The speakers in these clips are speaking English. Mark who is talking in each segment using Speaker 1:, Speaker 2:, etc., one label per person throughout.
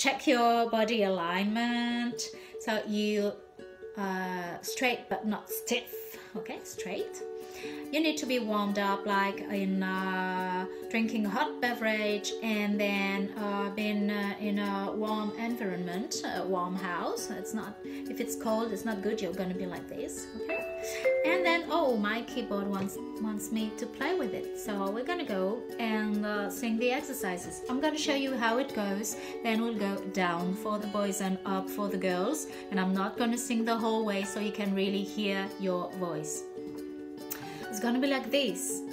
Speaker 1: check your body alignment. So you uh, straight but not stiff. Okay straight you need to be warmed up like in uh, drinking a hot beverage and then uh, uh, in a warm environment a warm house. It's not if it's cold it's not good. You're gonna be like this okay? And then oh my keyboard wants wants me to play with it. So we're gonna go and uh, sing the exercises. I'm gonna show you how it goes. Then we'll go down for the boys and up for the girls. And I'm not gonna sing the whole way so you can really hear your voice it's gonna be like this.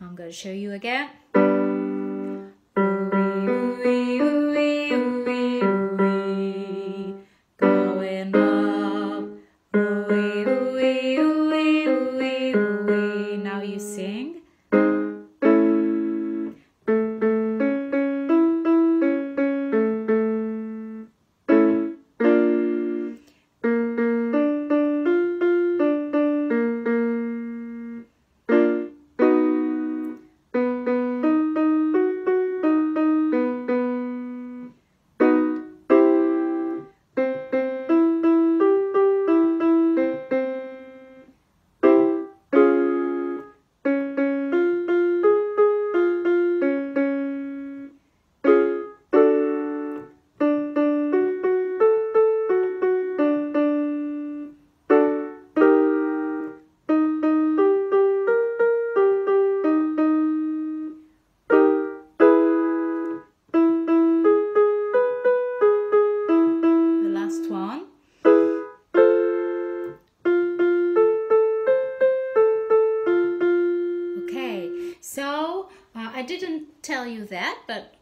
Speaker 1: I'm going to show you again.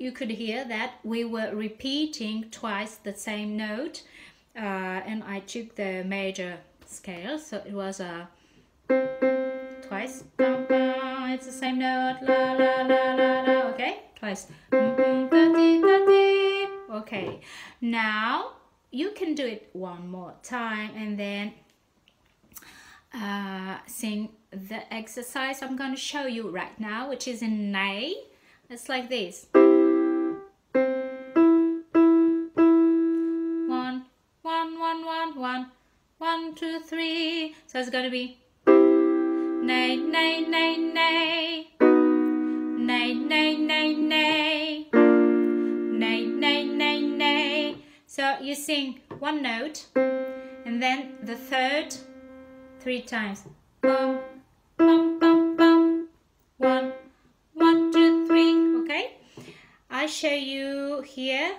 Speaker 1: You could hear that we were repeating twice the same note, uh, and I took the major scale, so it was a twice. It's the same note. La la la la la. Okay, twice. Okay, now you can do it one more time and then uh, sing the exercise I'm going to show you right now, which is in Nay. It's like this. two, three. So it's going to be nay, nay, nay, nay. Nay, nay, nay, nay. Nay, nay, nay, nay. So you sing one note and then the third three times. Bum, bum, bum, bum. One, one, two, three. Okay? I show you here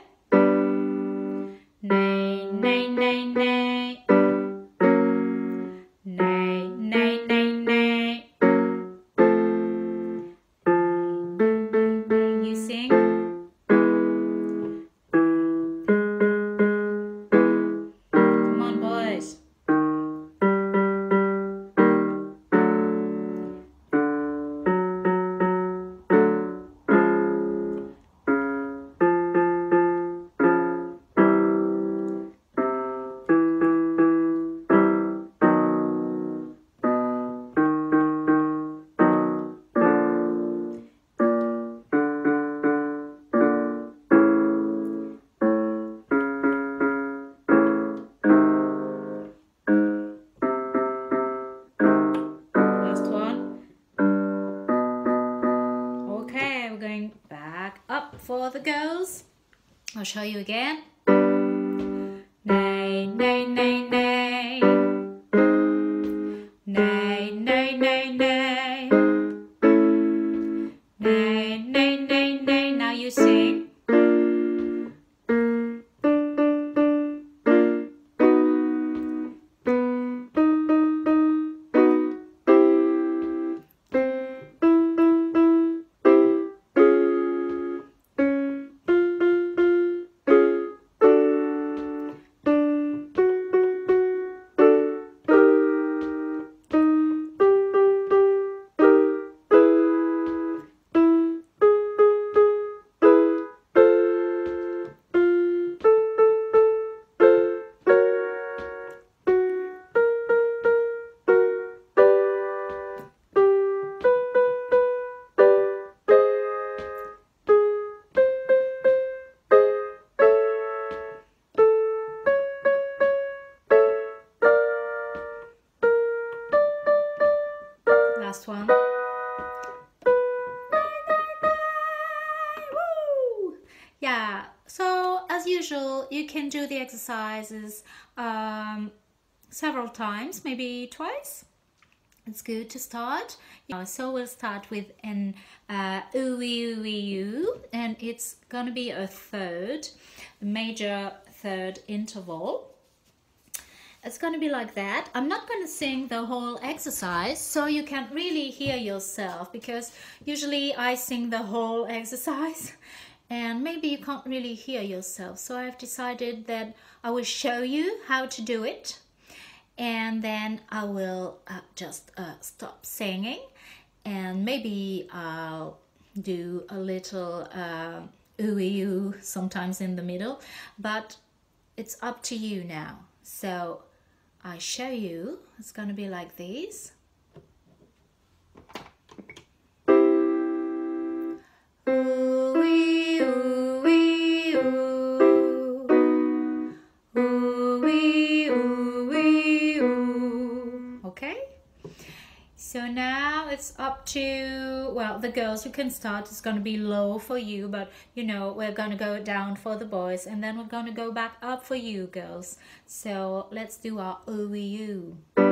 Speaker 1: show you again. Times, maybe twice. It's good to start. So we'll start with an uh, ooey ooey oo, and it's gonna be a third, major third interval. It's going to be like that. I'm not going to sing the whole exercise so you can really hear yourself because usually I sing the whole exercise and maybe you can't really hear yourself. So I've decided that I will show you how to do it and then I will uh, just uh, stop singing and maybe I'll do a little uh, ooey oo sometimes in the middle, but it's up to you now. So I show you, it's to be like this. To, well, the girls who can start. is going to be low for you, but you know, we're going to go down for the boys and then we're going to go back up for you girls. So let's do our ooey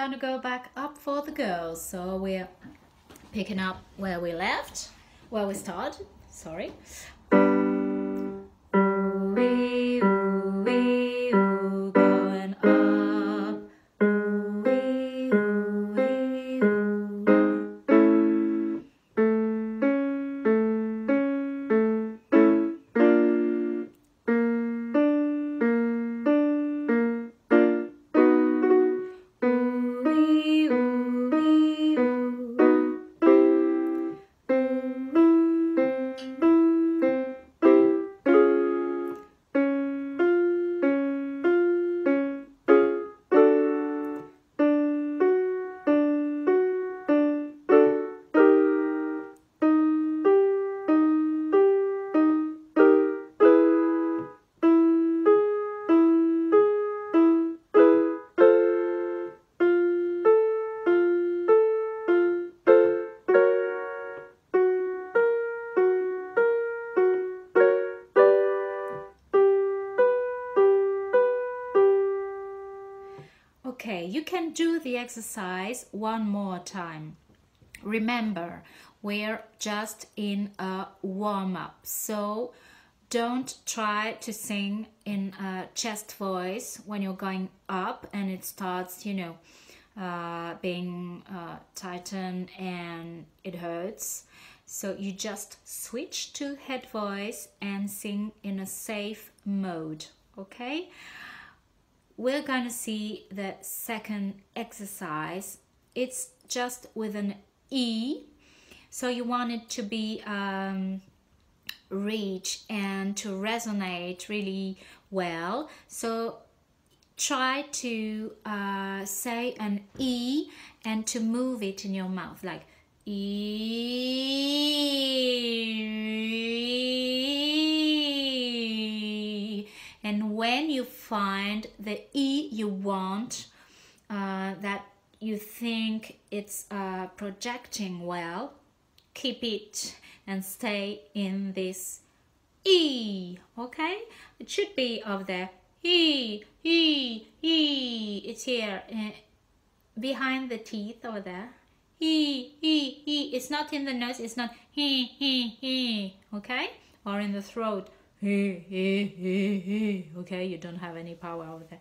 Speaker 1: we're gonna go back up for the girls. So we're picking up where we left where we started. Sorry you can do the exercise one more time. Remember, we're just in a warm up. So don't try to sing in a chest voice when you're going up and it starts, you know, uh, being uh, tightened and it hurts. So you just switch to head voice and sing in a safe mode, okay? We're going to see the second exercise. It's just with an E. So you want it to be um, reach and to resonate really well. So try to uh, say an E and to move it in your mouth like E. And when you find the E you want, uh, that you think it's uh, projecting well, keep it and stay in this E, okay? It should be of the E, E, E. It's here uh, behind the teeth over there. E, E, E. It's not in the nose, it's not he, he, he, okay? Or in the throat. Okay, you don't have any power over there.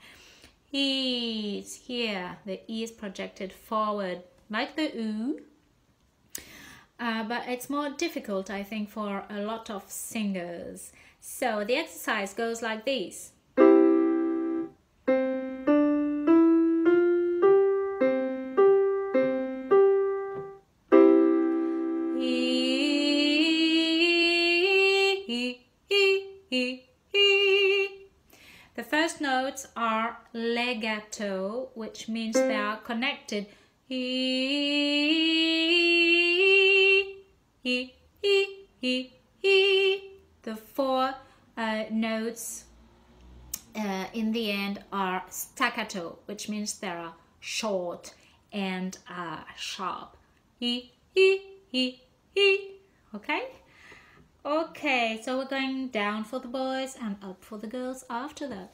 Speaker 1: It's here. The E is projected forward like the U uh, but it's more difficult, I think, for a lot of singers. So the exercise goes like this. Notes are legato, which means they are connected. he, he, he, he. The four uh, notes uh, in the end are staccato, which means they are short and uh, sharp. Okay? Okay, so we're going down for the boys and up for the girls after that.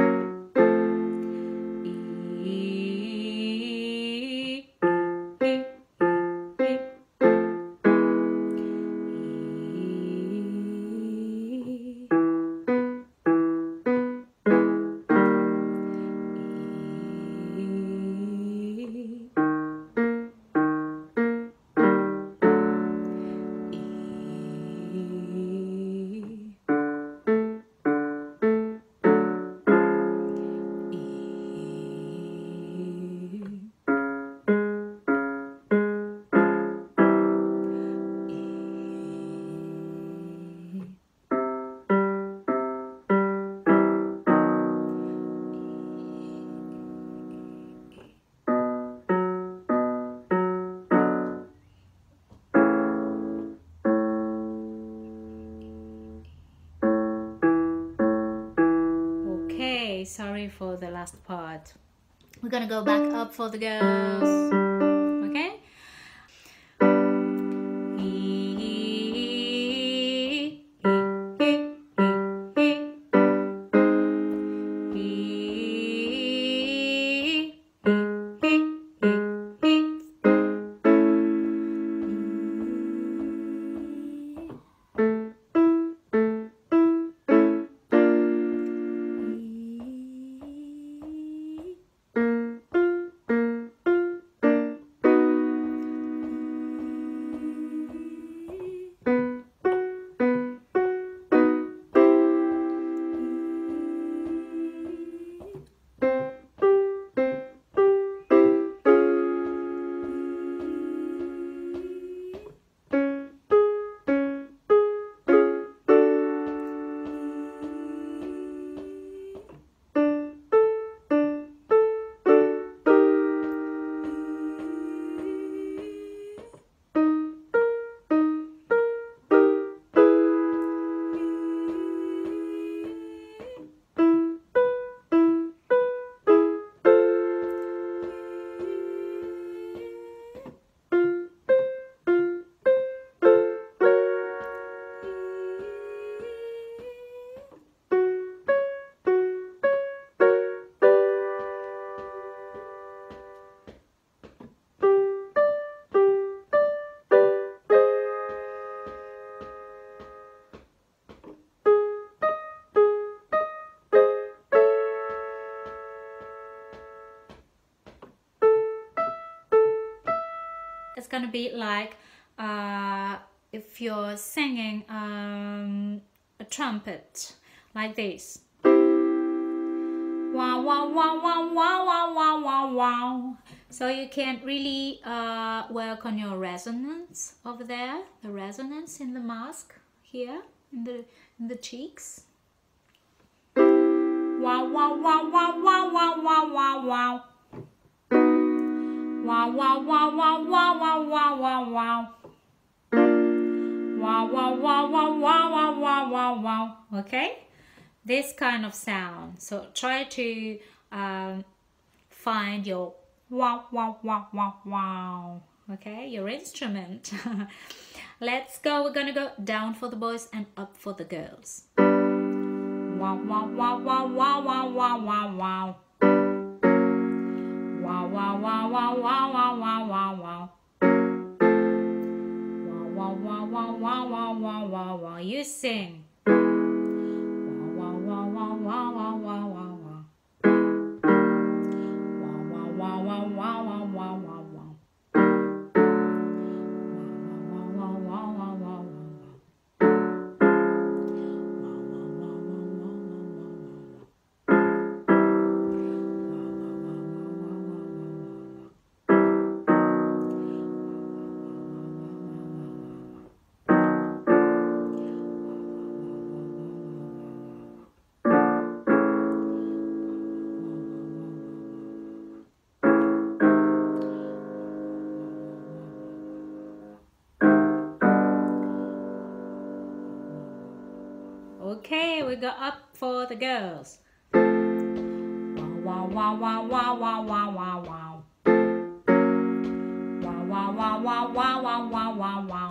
Speaker 1: We're gonna go back up for the girls. If you're singing um, a trumpet like this. Wow, wow, wow, wow, wow, wow, wow, wow, wow. So you can really uh, work on your resonance over there, the resonance in the mask here in the in the cheeks. Wow, wow, wow, wow, wow, wow, wow, wow, wow. Wow, wow, wow, wow, wow, wow, wow, wow, wow. Wow, wow, wow, wow, wow, wow, wow, wow. Okay? This kind of sound. So try to um, find your wow, wow, wow, wow, wow. Okay? Your instrument. Let's go. We're gonna go down for the boys and up for the girls. Wow, wow, wow, wow, wow, wow. Wow, wow, wow, wow, wow, wow, wow, wow, wah, wah, wah, wah, wah. You sing. Go up for the girls. Wow, wow, wow, wow, wow, wow, wow, wow. Wow, wow, wow, wow, wow, wow, wow, wow,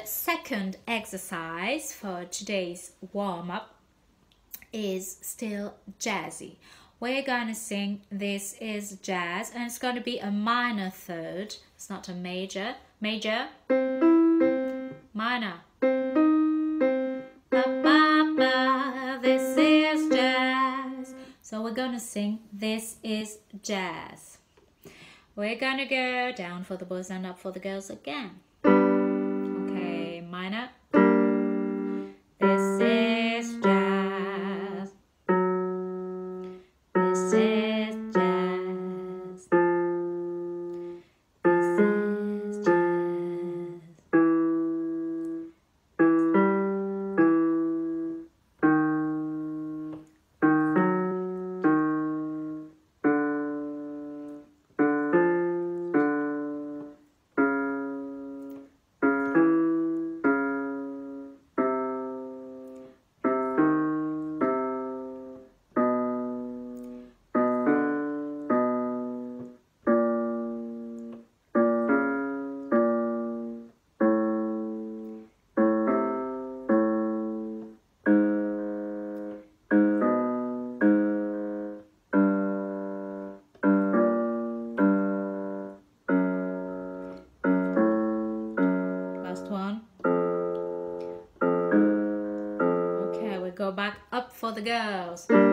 Speaker 1: The second exercise for today's warm up is still jazzy. We're going to sing This is Jazz and it's going to be a minor third. It's not a major. Major. Minor. Ba, ba, ba. This is jazz. So we're going to sing This is Jazz. We're going to go down for the boys and up for the girls again. Minor. This is the girls.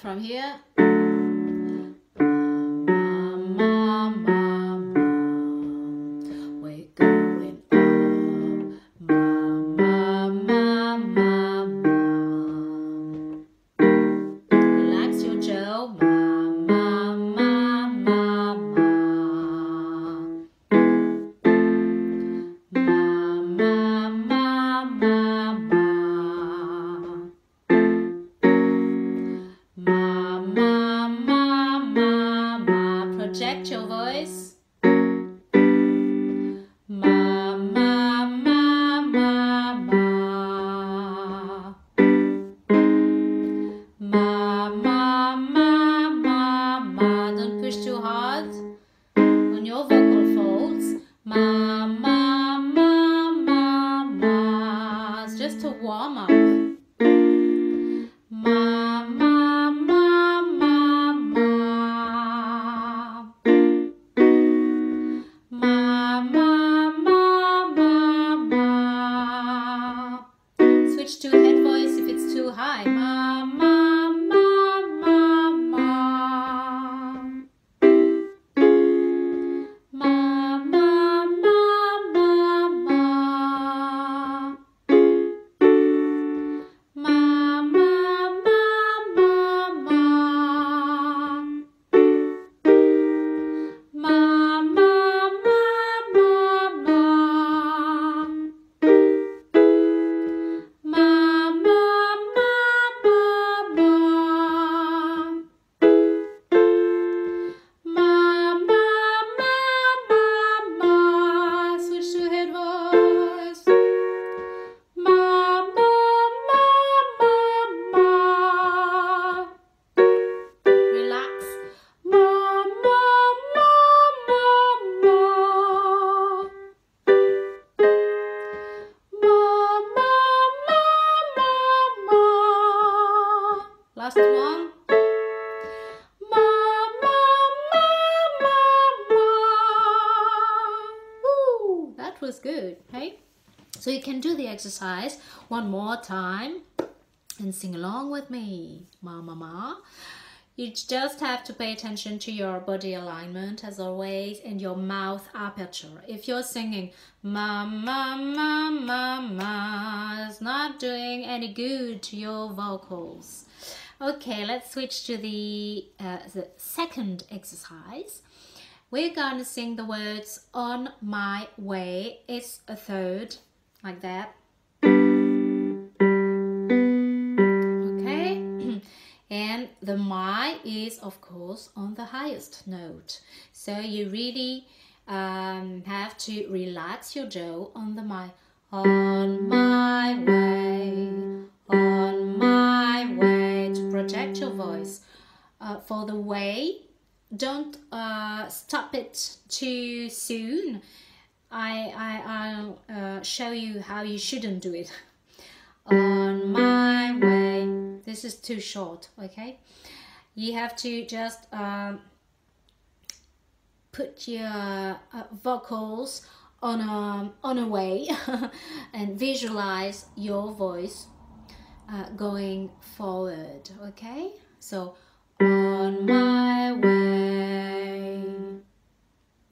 Speaker 1: From here. Exercise one more time and sing along with me. Ma, ma, ma. You just have to pay attention to your body alignment as always and your mouth aperture. If you're singing ma ma ma ma ma, it's not doing any good to your vocals. Okay, let's switch to the, uh, the second exercise. We're gonna sing the words on my way. It's a third, like that. And the my is of course on the highest note. So you really um, have to relax your jaw on the my. On my way, on my way to protect your voice. Uh, for the way, don't uh, stop it too soon. I, I, I'll uh, show you how you shouldn't do it. On my way. This is too short, okay? you have to just um, put your uh, vocals on a on a way and visualize your voice uh, going forward okay so on my way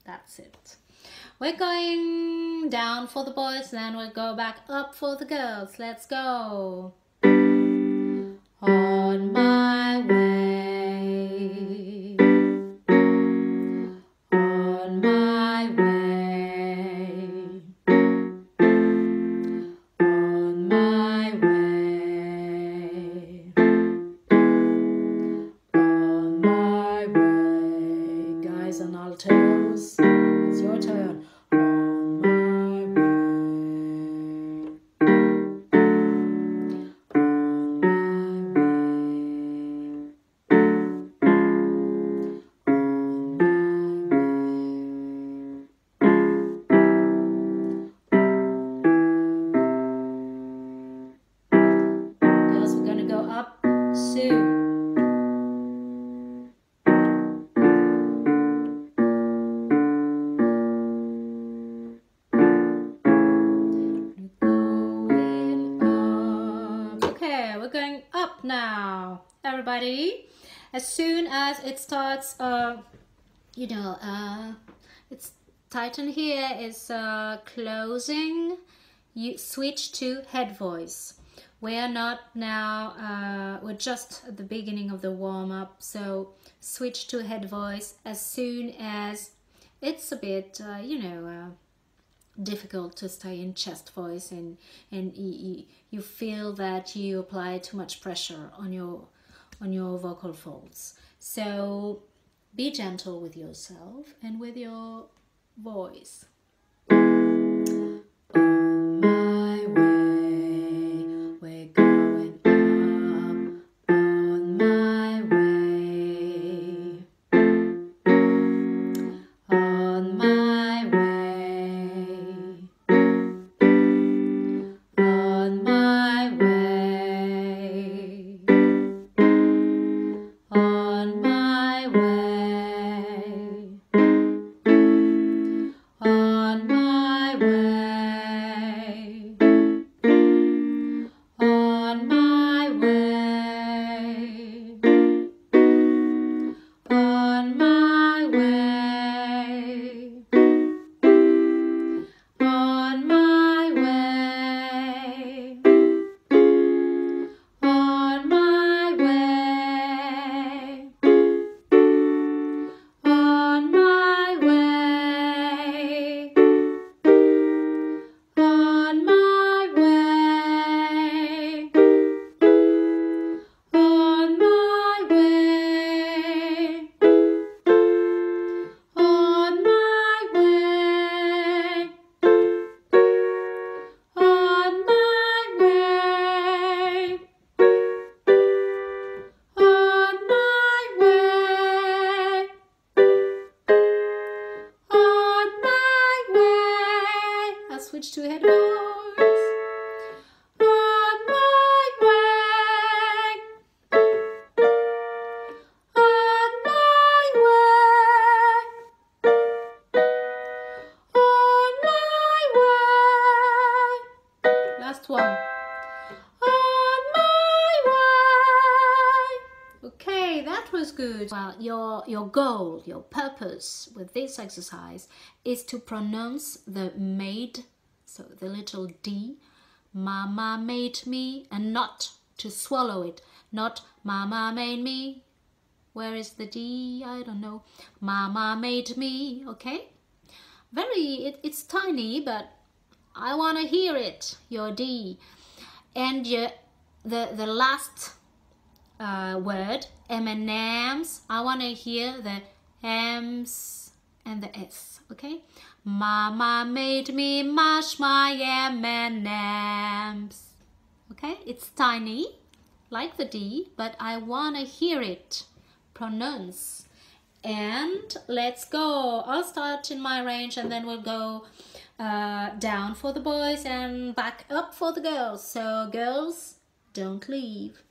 Speaker 1: that's it we're going down for the boys then we'll go back up for the girls. Let's go. On my way is uh, closing. You switch to head voice. We are not now. Uh, we're just at the beginning of the warm up, so switch to head voice as soon as it's a bit, uh, you know. Uh, difficult to stay in chest voice and and you, you feel that you apply too much pressure on your on your vocal folds so be gentle with yourself and with your voice purpose with this exercise is to pronounce the made, so the little d, mama made me, and not to swallow it. Not mama made me. Where is the d? I don't know. Mama made me. Okay, very. It, it's tiny, but I want to hear it. Your d, and your the the last uh, word M&M's. I want to hear the M's and the S. Okay. Mama made me mash my M&M's. Okay. It's tiny, like the D, but I want to hear it pronounce. And let's go. I'll start in my range, and then we'll go uh, down for the boys and back up for the girls. So girls, don't leave.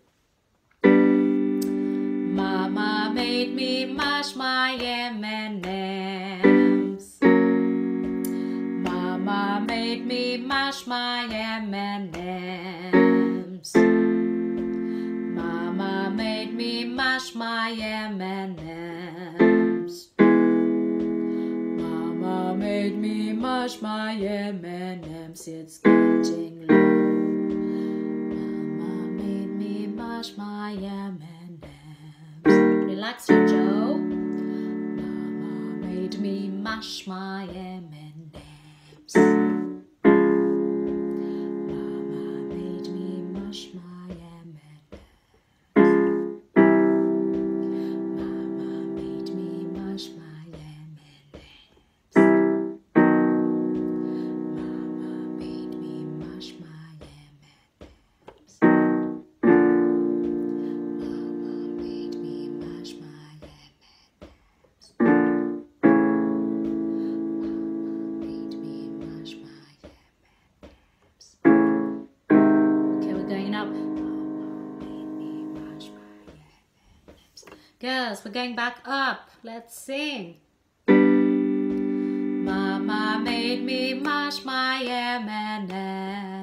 Speaker 1: Made me mash my M&Ms. Mama made me mash my M&Ms. Mama made me mash my M&Ms. Mama made me mash my M&Ms. It's getting low. Mama made me mash my M&Ms. Relax you, Joe. Mama made me mash my M&Ms. M&Ms. We're going back up. Let's sing. Mama made me mash my M&Ms.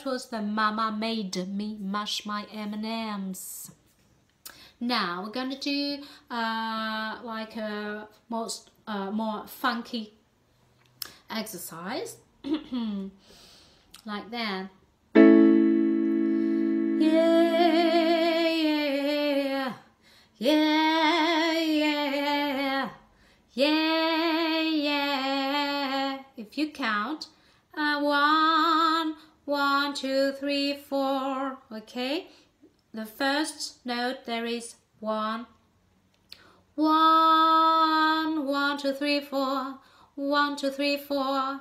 Speaker 1: That was the Mama made me mash my M&Ms. Now we're going to do uh, like a most uh, more funky exercise like that. Yeah, yeah, yeah, yeah, yeah, yeah. If you count, uh, one, one, two, three, four. Okay. The first note there is one, one, one, two, three, four, one, two, three, four,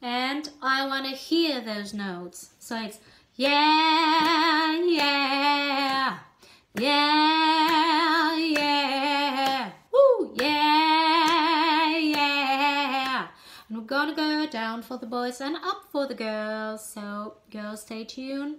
Speaker 1: and I want to hear those notes. So it's yeah, yeah, yeah, yeah, woo, yeah, gonna go down for the boys and up for the girls. So girls, stay tuned.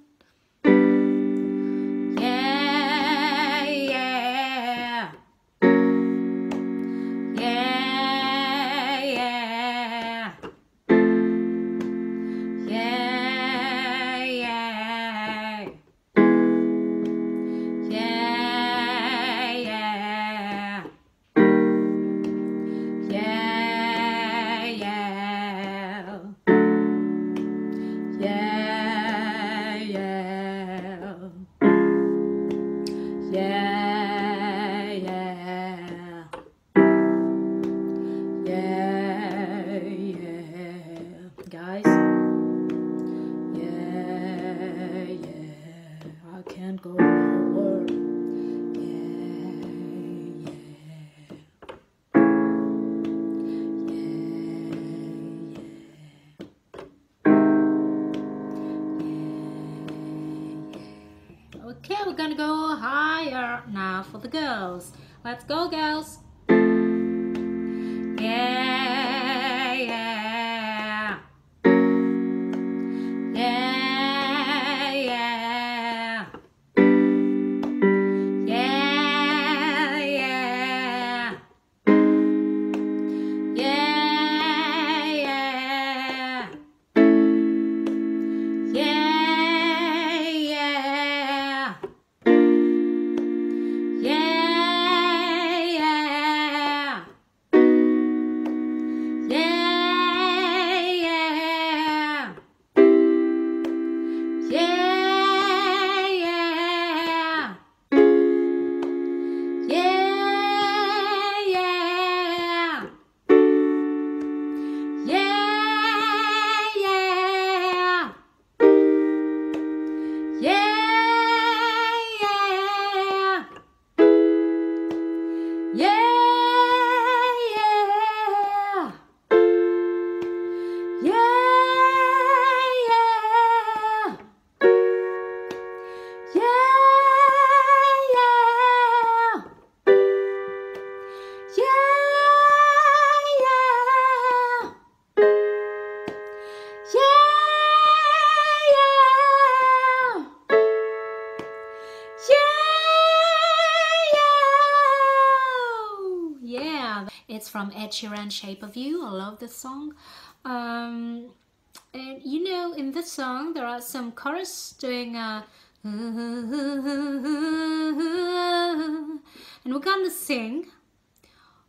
Speaker 1: From Ed Sheeran, Shape of You. I love this song. Um, and you know, in this song, there are some chorus doing uh, and we're gonna sing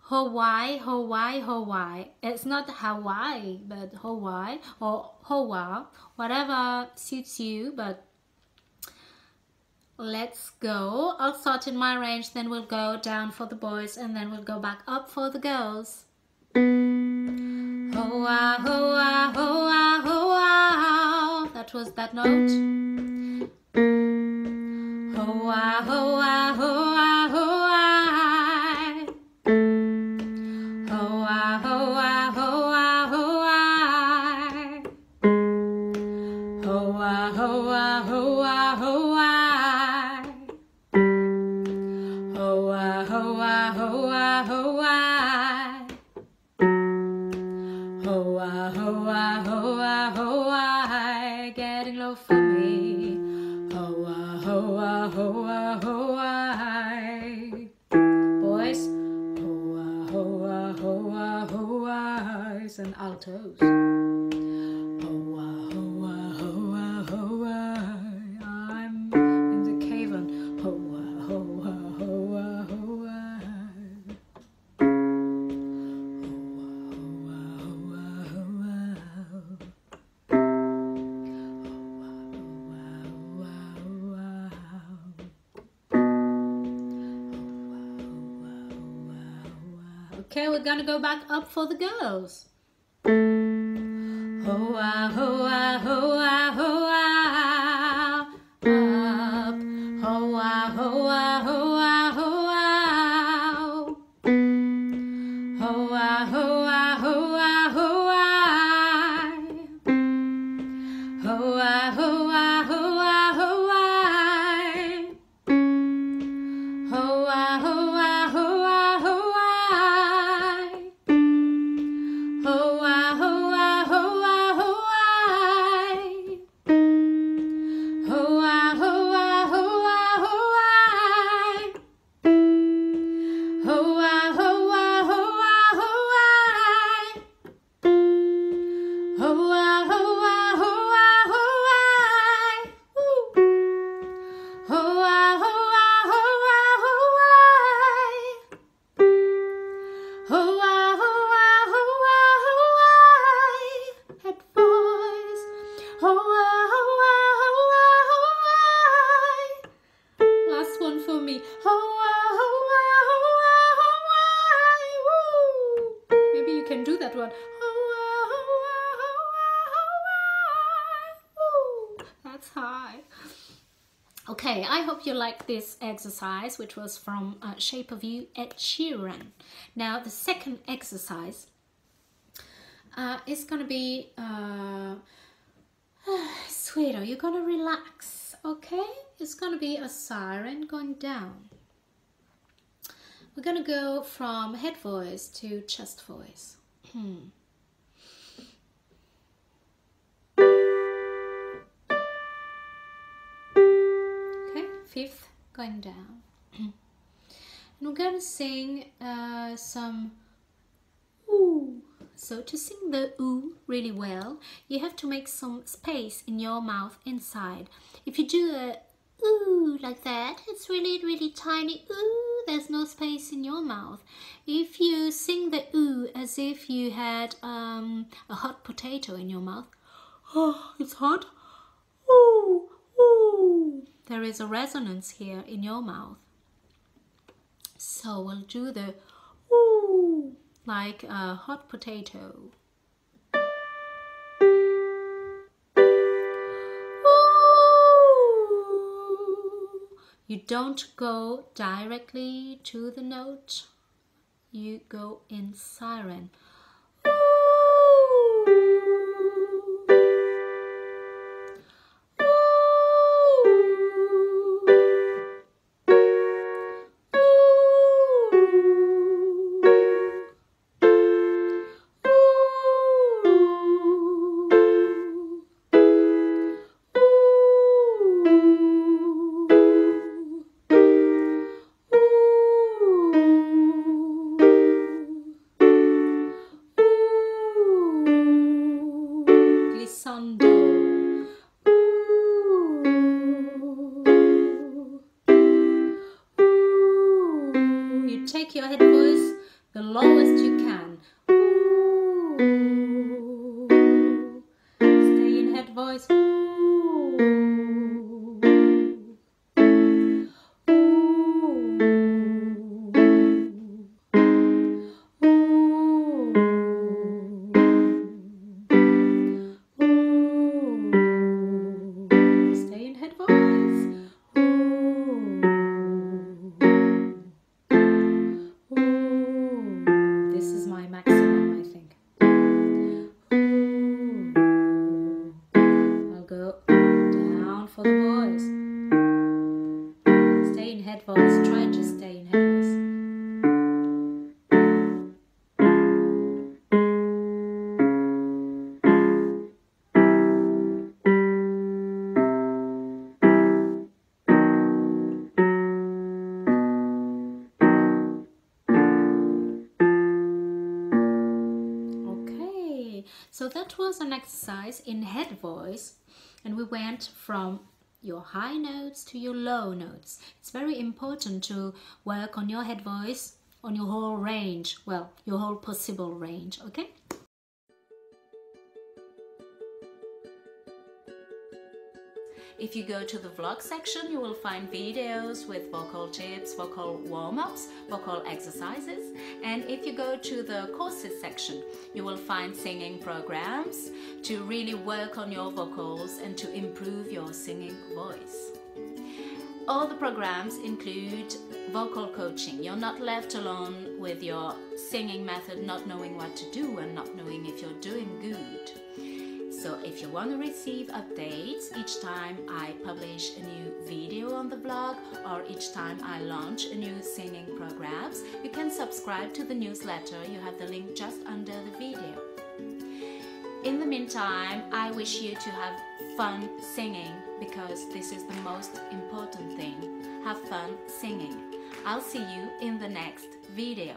Speaker 1: Hawaii, Hawaii, Hawaii. It's not Hawaii, but Hawaii or Hoa, whatever suits you, but let's go. I'll start in my range, then we'll go down for the boys, and then we'll go back up for the girls. Hoa, hoa, hoa, hoa. That was that note. Hoa, hoa, hoa, hoa. And altos. Hoa, hoa, hoa, hoa. I'm in the cave and hoa, hoa, hoa, hoa. Okay, we're gonna go back up for the girls. Oh, ah, oh, ah, oh, ah, oh. Exercise, which was from uh, Shape of You Ed Sheeran. Now, the second exercise uh, is going to be uh, sweeter. You're going to relax okay? It's gonna be a siren going down. We're gonna go from head voice to chest voice. Hmm. Okay, fifth going down. and we're gonna sing uh, some ooh. So to sing the ooh really well, you have to make some space in your mouth inside. If you do a ooh like that, it's really, really tiny ooh, there's no space in your mouth. If you sing the ooh as if you had um, a hot potato in your mouth, oh, it's hot, ooh, ooh, there is a resonance here in your mouth. So we'll do the ooh like a hot potato. You don't go directly to the note, you go in siren. So that was an exercise in head voice and we went from your high notes to your low notes. It's very important to work on your head voice on your whole range, well, your whole possible range, okay? If you go to the vlog section, you will find videos with vocal tips, vocal warm-ups, vocal exercises. And if you go to the courses section, you will find singing programs to really work on your vocals and to improve your singing voice. All the programs include vocal coaching. You're not left alone with your singing method, not knowing what to do and not knowing if you're doing good. So if you want to receive updates each time I publish a new video on the blog or each time I launch a new singing programs, you can subscribe to the newsletter. You have the link just under the video. In the meantime, I wish you to have fun singing because this is the most important thing. Have fun singing. I'll see you in the next video.